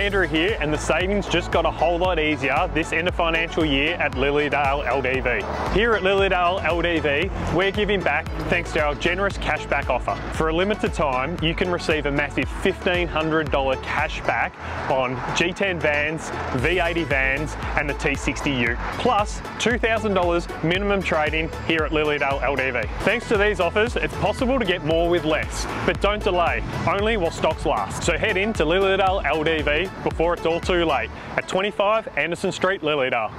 Andrew here and the savings just got a whole lot easier this end of financial year at Lilydale LDV. Here at Lilydale LDV, we're giving back thanks to our generous cashback offer. For a limited time, you can receive a massive $1,500 cashback on G10 vans, V80 vans and the T60 Ute, plus $2,000 minimum trading here at Lilydale LDV. Thanks to these offers, it's possible to get more with less, but don't delay, only while stocks last. So head in to Lilydale LDV before it's all too late at 25 Anderson Street, Lilydale.